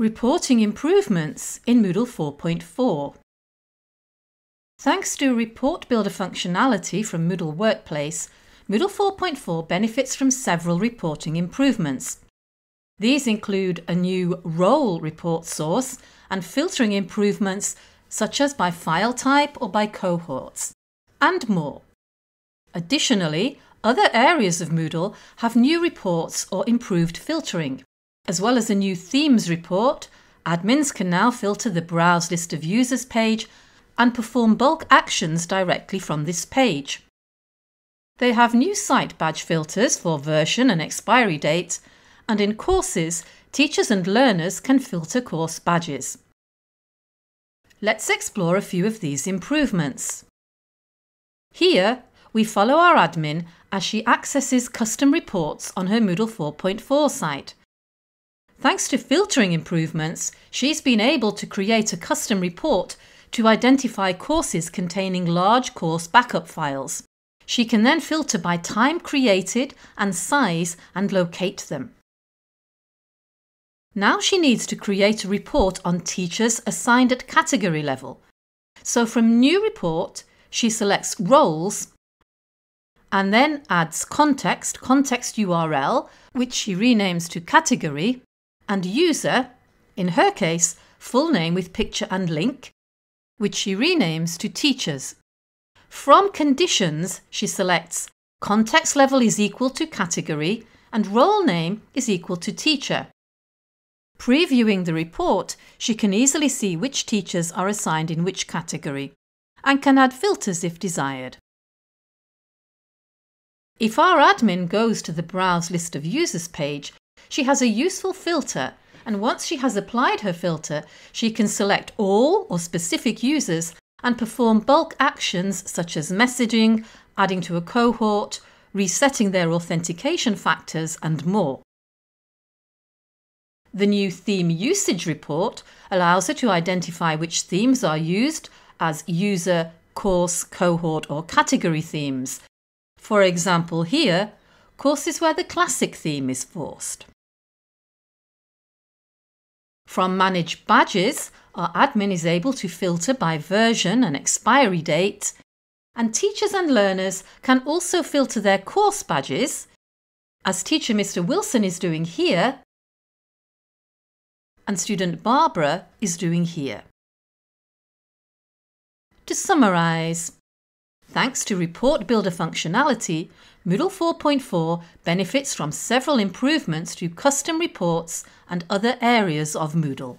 Reporting improvements in Moodle 4.4. Thanks to Report Builder functionality from Moodle Workplace, Moodle 4.4 benefits from several reporting improvements. These include a new role report source and filtering improvements such as by file type or by cohorts, and more. Additionally, other areas of Moodle have new reports or improved filtering. As well as a new themes report, admins can now filter the Browse List of Users page and perform bulk actions directly from this page. They have new site badge filters for version and expiry date, and in courses, teachers and learners can filter course badges. Let's explore a few of these improvements. Here, we follow our admin as she accesses custom reports on her Moodle 4.4 site. Thanks to filtering improvements, she's been able to create a custom report to identify courses containing large course backup files. She can then filter by time created and size and locate them. Now she needs to create a report on teachers assigned at category level. So from New Report, she selects Roles and then adds Context, Context URL, which she renames to Category, and user, in her case, full name with picture and link, which she renames to teachers. From conditions, she selects context level is equal to category and role name is equal to teacher. Previewing the report, she can easily see which teachers are assigned in which category and can add filters if desired. If our admin goes to the Browse List of Users page, she has a useful filter and once she has applied her filter, she can select all or specific users and perform bulk actions such as messaging, adding to a cohort, resetting their authentication factors and more. The new theme usage report allows her to identify which themes are used as user, course, cohort or category themes. For example here, courses where the classic theme is forced. From Manage Badges, our admin is able to filter by version and expiry date, and teachers and learners can also filter their course badges, as teacher Mr Wilson is doing here, and student Barbara is doing here. To summarise, Thanks to Report Builder functionality, Moodle 4.4 benefits from several improvements to custom reports and other areas of Moodle.